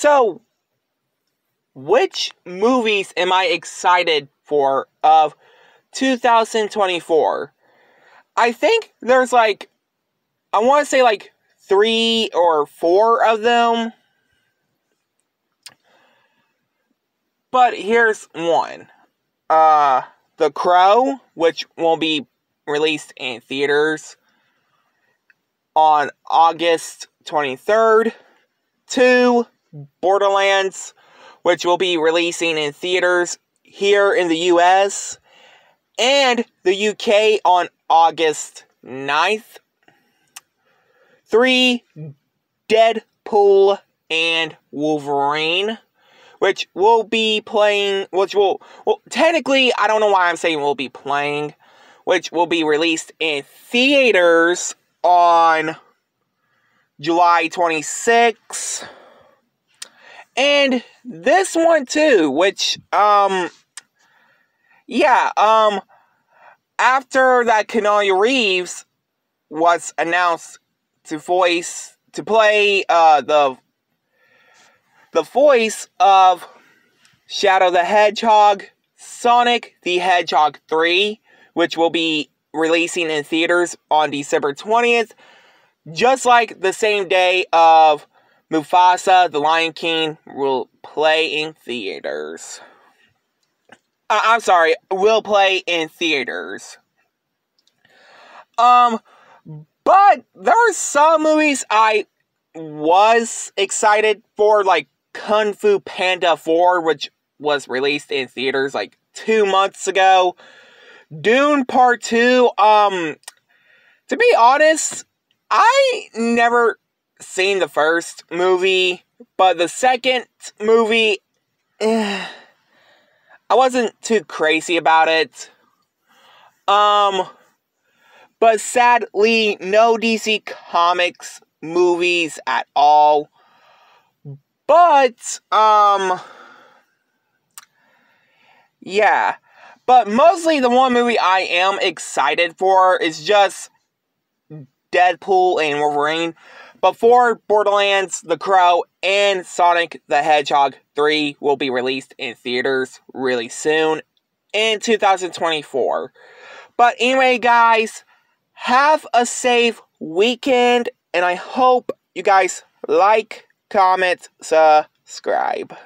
So, which movies am I excited for of 2024? I think there's like, I want to say like three or four of them. But here's one. Uh, The Crow, which will be released in theaters on August 23rd. Two, Borderlands, which will be releasing in theaters here in the US and the UK on August 9th. Three, Deadpool and Wolverine, which will be playing, which will, well, technically, I don't know why I'm saying will be playing, which will be released in theaters on July 26th. And this one too, which, um, yeah, um, after that Keanu Reeves was announced to voice to play uh, the the voice of Shadow the Hedgehog, Sonic the Hedgehog 3, which will be releasing in theaters on December 20th, just like the same day of Mufasa, the Lion King, will play in theaters. Uh, I'm sorry, will play in theaters. Um, but there are some movies I was excited for, like Kung Fu Panda 4, which was released in theaters like two months ago. Dune Part 2, um, to be honest, I never seen the first movie, but the second movie, eh, I wasn't too crazy about it. Um, but sadly, no DC Comics movies at all. But, um, yeah. But mostly the one movie I am excited for is just Deadpool and Wolverine. Before Borderlands, The Crow, and Sonic the Hedgehog 3 will be released in theaters really soon in 2024. But anyway, guys, have a safe weekend, and I hope you guys like, comment, subscribe.